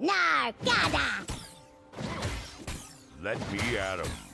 Nargada! Let me at him.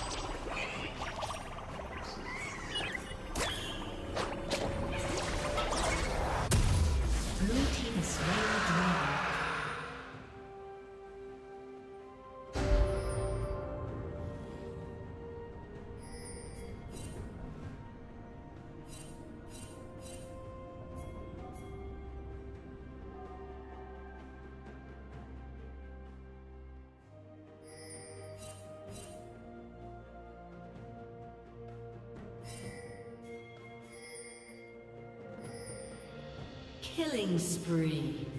Killing spree.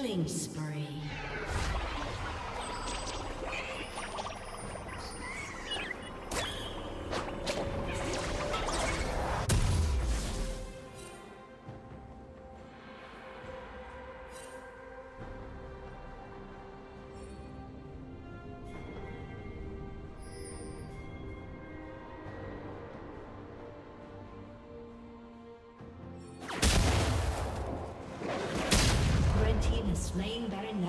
Killing spree.